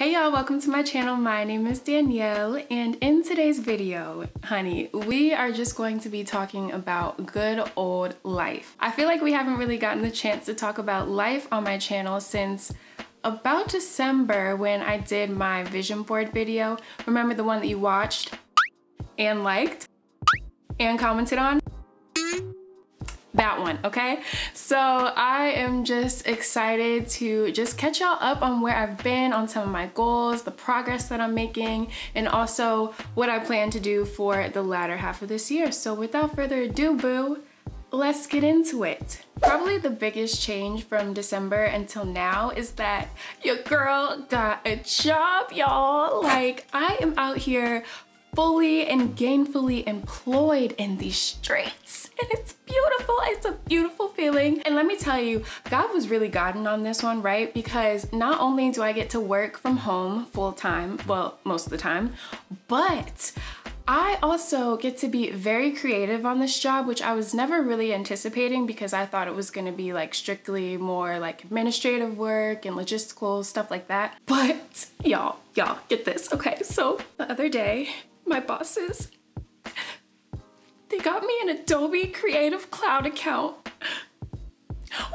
Hey y'all, welcome to my channel. My name is Danielle and in today's video, honey, we are just going to be talking about good old life. I feel like we haven't really gotten the chance to talk about life on my channel since about December when I did my vision board video. Remember the one that you watched and liked and commented on? That one, okay? So I am just excited to just catch y'all up on where I've been, on some of my goals, the progress that I'm making, and also what I plan to do for the latter half of this year. So without further ado, boo, let's get into it. Probably the biggest change from December until now is that your girl got a job, y'all. Like, I am out here fully and gainfully employed in these streets. And it's beautiful. It's a beautiful feeling. And let me tell you, God was really guiding on this one, right? Because not only do I get to work from home full time, well, most of the time, but I also get to be very creative on this job, which I was never really anticipating because I thought it was gonna be like strictly more like administrative work and logistical stuff like that. But y'all, y'all, get this. Okay, so the other day, my bosses, they got me an Adobe Creative Cloud account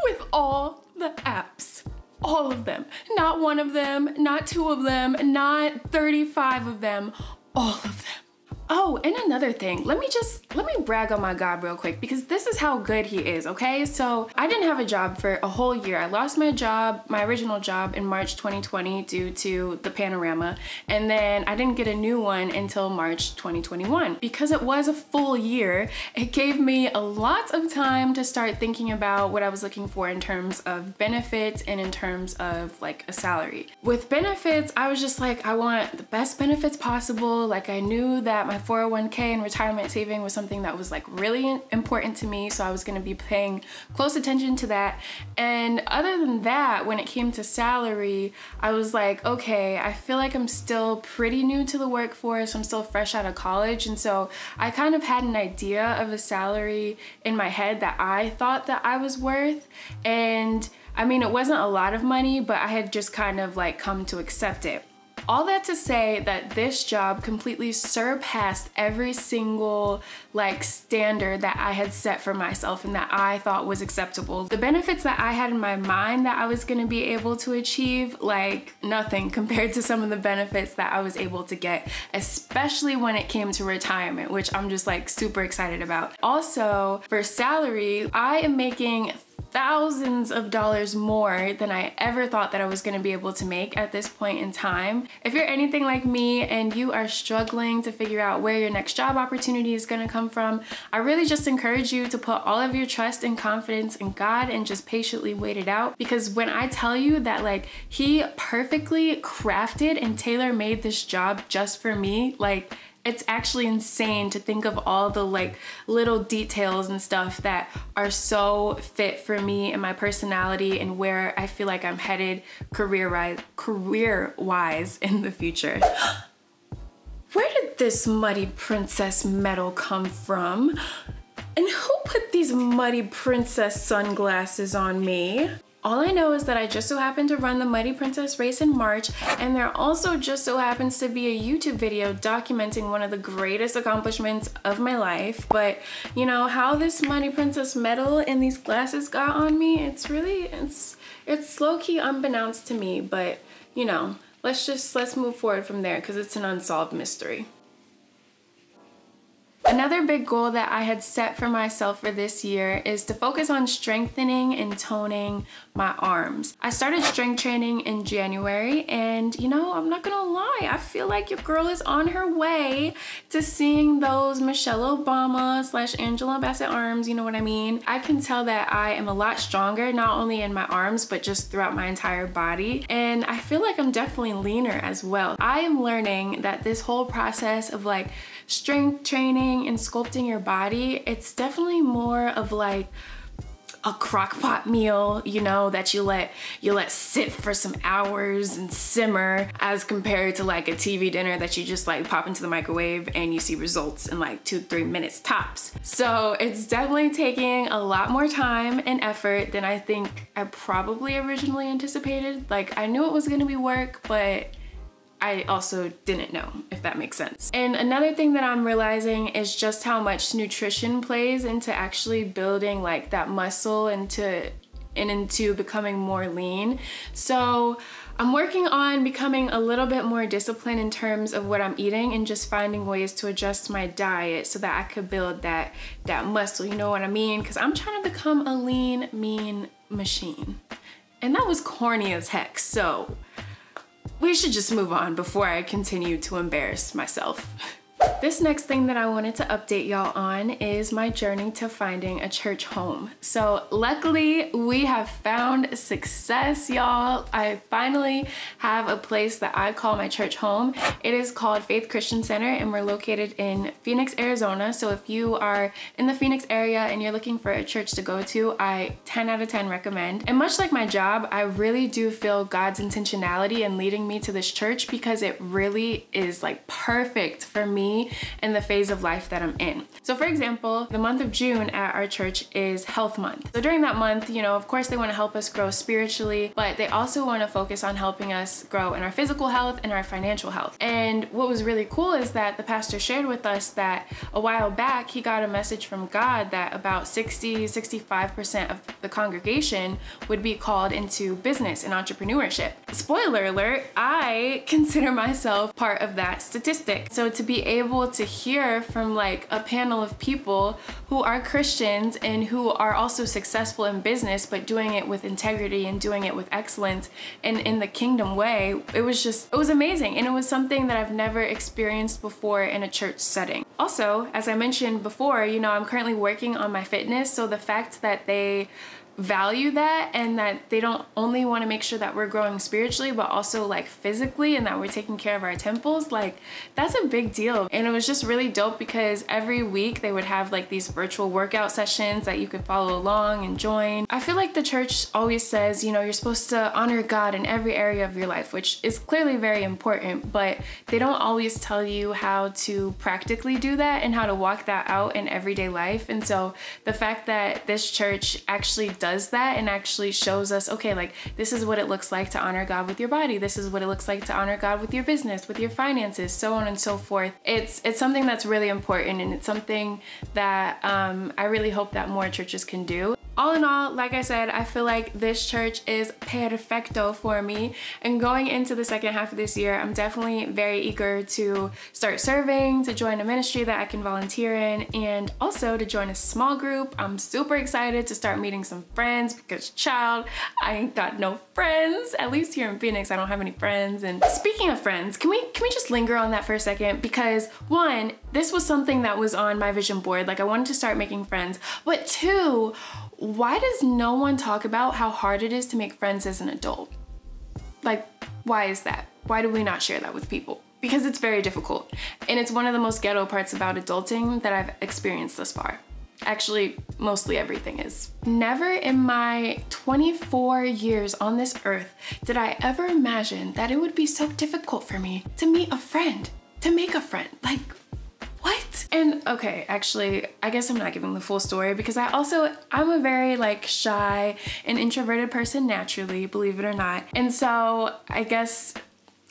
with all the apps. All of them. Not one of them, not two of them, not 35 of them, all of them. Oh, and another thing, let me just, let me brag on my God real quick because this is how good he is, okay? So I didn't have a job for a whole year. I lost my job, my original job in March 2020 due to the panorama. And then I didn't get a new one until March 2021. Because it was a full year, it gave me a lot of time to start thinking about what I was looking for in terms of benefits and in terms of like a salary. With benefits, I was just like, I want the best benefits possible. Like I knew that my my 401k and retirement saving was something that was like really important to me. So I was gonna be paying close attention to that. And other than that, when it came to salary, I was like, okay, I feel like I'm still pretty new to the workforce. I'm still fresh out of college. And so I kind of had an idea of a salary in my head that I thought that I was worth. And I mean, it wasn't a lot of money, but I had just kind of like come to accept it. All that to say that this job completely surpassed every single like standard that I had set for myself and that I thought was acceptable. The benefits that I had in my mind that I was gonna be able to achieve, like nothing compared to some of the benefits that I was able to get, especially when it came to retirement, which I'm just like super excited about. Also, for salary, I am making thousands of dollars more than I ever thought that I was gonna be able to make at this point in time. If you're anything like me and you are struggling to figure out where your next job opportunity is gonna come from, I really just encourage you to put all of your trust and confidence in God and just patiently wait it out. Because when I tell you that like he perfectly crafted and tailor made this job just for me, like it's actually insane to think of all the like little details and stuff that are so fit for me and my personality and where I feel like I'm headed career-wise career wise in the future. Where did this Muddy Princess medal come from? And who put these Muddy Princess sunglasses on me? All I know is that I just so happened to run the Muddy Princess race in March and there also just so happens to be a YouTube video documenting one of the greatest accomplishments of my life. But you know, how this Muddy Princess medal and these glasses got on me, it's really, it's, it's low-key unbeknownst to me, but you know, let's just, let's move forward from there because it's an unsolved mystery. Another big goal that I had set for myself for this year is to focus on strengthening and toning my arms. I started strength training in January and you know, I'm not gonna lie, I feel like your girl is on her way to seeing those Michelle Obama slash Angela Bassett arms, you know what I mean? I can tell that I am a lot stronger, not only in my arms, but just throughout my entire body. And I feel like I'm definitely leaner as well. I am learning that this whole process of like strength training and sculpting your body, it's definitely more of like a crock pot meal, you know, that you let you let sit for some hours and simmer as compared to like a TV dinner that you just like pop into the microwave and you see results in like two, three minutes tops. So it's definitely taking a lot more time and effort than I think I probably originally anticipated. Like I knew it was gonna be work, but I also didn't know, if that makes sense. And another thing that I'm realizing is just how much nutrition plays into actually building like that muscle into and into becoming more lean. So I'm working on becoming a little bit more disciplined in terms of what I'm eating and just finding ways to adjust my diet so that I could build that that muscle, you know what I mean? Cuz I'm trying to become a lean mean machine. And that was corny as heck. So, we should just move on before I continue to embarrass myself. This next thing that I wanted to update y'all on is my journey to finding a church home. So luckily we have found success, y'all. I finally have a place that I call my church home. It is called Faith Christian Center and we're located in Phoenix, Arizona. So if you are in the Phoenix area and you're looking for a church to go to, I 10 out of 10 recommend. And much like my job, I really do feel God's intentionality in leading me to this church because it really is like perfect for and the phase of life that I'm in. So for example, the month of June at our church is health month. So during that month, you know, of course they want to help us grow spiritually, but they also want to focus on helping us grow in our physical health and our financial health. And what was really cool is that the pastor shared with us that a while back he got a message from God that about 60, 65% of the congregation would be called into business and entrepreneurship. Spoiler alert, I consider myself part of that statistic. So to be able able to hear from like a panel of people who are Christians and who are also successful in business, but doing it with integrity and doing it with excellence and in the kingdom way. It was just, it was amazing. And it was something that I've never experienced before in a church setting. Also, as I mentioned before, you know, I'm currently working on my fitness. So the fact that they value that and that they don't only want to make sure that we're growing spiritually but also like physically and that we're taking care of our temples like that's a big deal. And it was just really dope because every week they would have like these virtual workout sessions that you could follow along and join. I feel like the church always says you know you're supposed to honor god in every area of your life which is clearly very important but they don't always tell you how to practically do that and how to walk that out in everyday life. And so the fact that this church actually that and actually shows us, okay, like this is what it looks like to honor God with your body. This is what it looks like to honor God with your business, with your finances, so on and so forth. It's it's something that's really important and it's something that um, I really hope that more churches can do all in all, like I said, I feel like this church is perfecto for me. And going into the second half of this year, I'm definitely very eager to start serving, to join a ministry that I can volunteer in, and also to join a small group. I'm super excited to start meeting some friends because child, I ain't got no friends. At least here in Phoenix, I don't have any friends. And speaking of friends, can we can we just linger on that for a second? Because one, this was something that was on my vision board. Like I wanted to start making friends. But two, why does no one talk about how hard it is to make friends as an adult? Like, why is that? Why do we not share that with people? Because it's very difficult. And it's one of the most ghetto parts about adulting that I've experienced thus far. Actually, mostly everything is. Never in my 24 years on this earth did I ever imagine that it would be so difficult for me to meet a friend, to make a friend. Like? And okay, actually, I guess I'm not giving the full story because I also, I'm a very like shy and introverted person naturally, believe it or not. And so I guess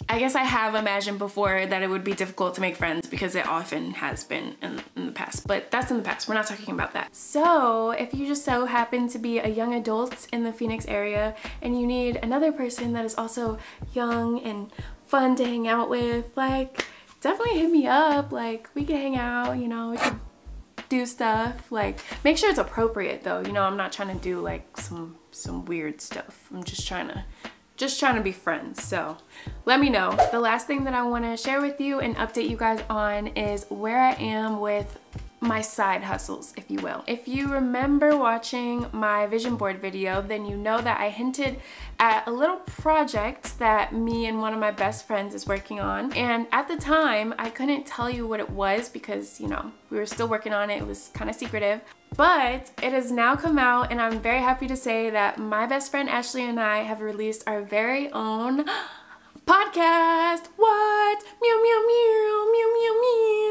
I guess I have imagined before that it would be difficult to make friends because it often has been in, in, the past, but that's in the past. We're not talking about that. So if you just so happen to be a young adult in the Phoenix area and you need another person that is also young and fun to hang out with, like definitely hit me up. Like we can hang out, you know, we could do stuff. Like make sure it's appropriate though. You know, I'm not trying to do like some some weird stuff. I'm just trying to just trying to be friends. So let me know. The last thing that I want to share with you and update you guys on is where I am with my side hustles, if you will. If you remember watching my vision board video, then you know that I hinted at a little project that me and one of my best friends is working on. And at the time, I couldn't tell you what it was because, you know, we were still working on it. It was kind of secretive. But it has now come out and I'm very happy to say that my best friend Ashley and I have released our very own podcast. What? Meow, meow, meow, meow, meow, meow.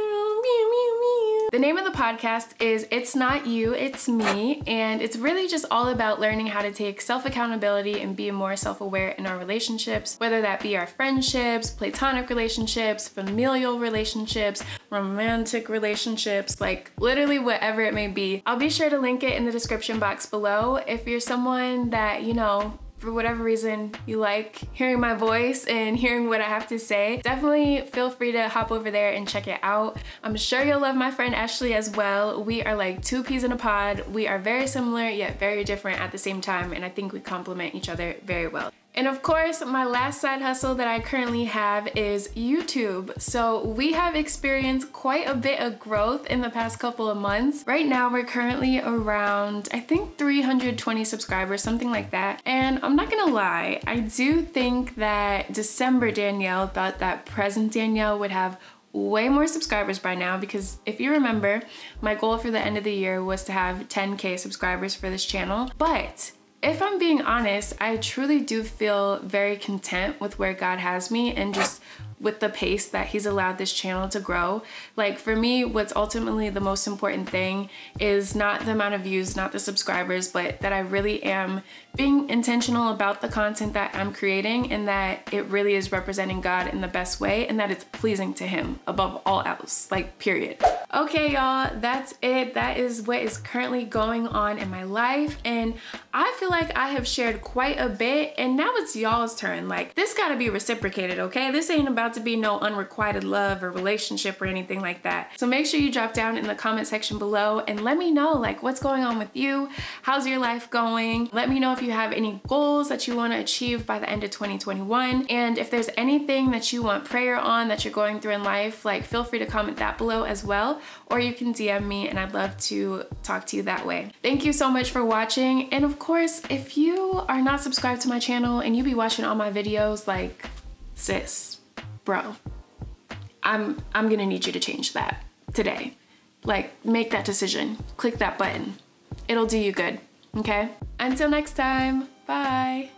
The name of the podcast is It's Not You, It's Me. And it's really just all about learning how to take self accountability and be more self aware in our relationships, whether that be our friendships, platonic relationships, familial relationships, romantic relationships, like literally whatever it may be. I'll be sure to link it in the description box below. If you're someone that, you know, for whatever reason you like hearing my voice and hearing what I have to say, definitely feel free to hop over there and check it out. I'm sure you'll love my friend Ashley as well. We are like two peas in a pod. We are very similar yet very different at the same time and I think we complement each other very well. And of course, my last side hustle that I currently have is YouTube. So we have experienced quite a bit of growth in the past couple of months. Right now, we're currently around, I think 320 subscribers, something like that. And I'm not gonna lie, I do think that December Danielle thought that present Danielle would have way more subscribers by now because if you remember, my goal for the end of the year was to have 10k subscribers for this channel. But if I'm being honest, I truly do feel very content with where God has me and just with the pace that he's allowed this channel to grow. Like for me, what's ultimately the most important thing is not the amount of views, not the subscribers, but that I really am being intentional about the content that I'm creating and that it really is representing God in the best way and that it's pleasing to him above all else, like period. Okay, y'all, that's it. That is what is currently going on in my life. And I feel like I have shared quite a bit and now it's y'all's turn. Like this gotta be reciprocated, okay? This ain't to be no unrequited love or relationship or anything like that. So make sure you drop down in the comment section below and let me know like what's going on with you. How's your life going? Let me know if you have any goals that you want to achieve by the end of 2021. And if there's anything that you want prayer on that you're going through in life, like feel free to comment that below as well. Or you can DM me and I'd love to talk to you that way. Thank you so much for watching. And of course, if you are not subscribed to my channel and you be watching all my videos, like sis, bro, I'm I'm gonna need you to change that today. Like make that decision. Click that button. It'll do you good. Okay? Until next time. Bye.